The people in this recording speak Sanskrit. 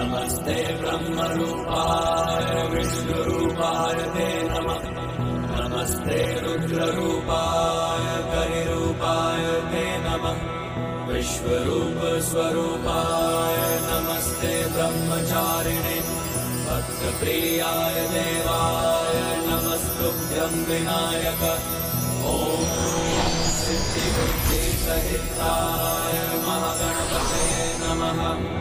नमस्ते ब्रह्मरूपाय विष्णुरूपाय ते नमः। नमस्ते रुद्ररूपाय करिरूपाय ते नमः। विश्वरूपस्वरूपाय नमस्ते ब्रह्मचारिणे। भक्तप्रियाय देवाय नमस्तुभ्यं विनायक। ॐ सिद्धिबुद्धिसहिताय महागणपते नमः।